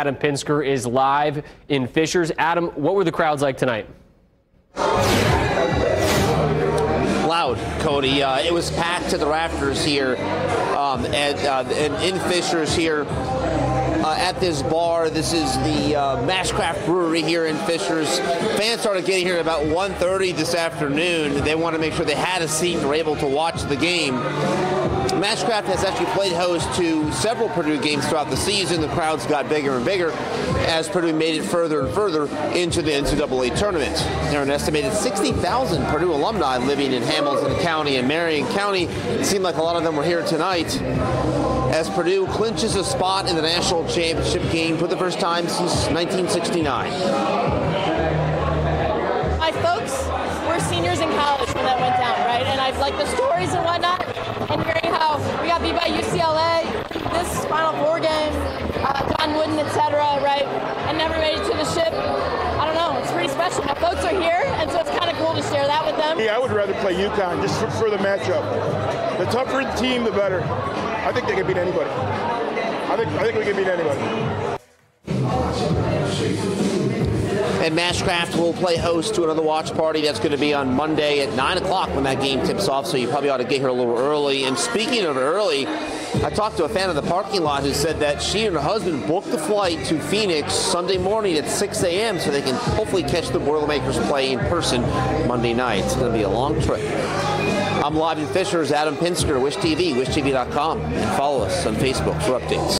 Adam Pinsker is live in Fishers. Adam, what were the crowds like tonight? Loud, Cody. Uh, it was packed to the rafters here um, uh, and in Fishers here at this bar. This is the uh, Mashcraft Brewery here in Fishers. Fans started getting here about 1.30 this afternoon. They wanted to make sure they had a seat and were able to watch the game. Mashcraft has actually played host to several Purdue games throughout the season. The crowds got bigger and bigger as Purdue made it further and further into the NCAA tournament. There are an estimated 60,000 Purdue alumni living in Hamilton County and Marion County. It seemed like a lot of them were here tonight as Purdue clinches a spot in the national championship game for the first time since 1969. My folks were seniors in college when that went down, right? And I've like the stories and whatnot, and hearing how we got beat by UCLA, this Final Four game, uh, John Wooden, etc., right? And never made it to the ship. I don't know. It's pretty special. My folks are here, and so it's kind of cool to share that with them. Yeah, I would rather play UConn just for, for the matchup. The tougher the team, the better. I think they can beat anybody. I think I think we can beat anybody. And Mashcraft will play host to another watch party that's going to be on Monday at 9 o'clock when that game tips off, so you probably ought to get here a little early. And speaking of early, I talked to a fan of the parking lot who said that she and her husband booked the flight to Phoenix Sunday morning at 6 a.m. so they can hopefully catch the Boilermakers play in person Monday night. It's going to be a long trip. I'm live in Fishers, Adam Pinsker, Wish TV, wishtv.com, and follow us on Facebook for updates.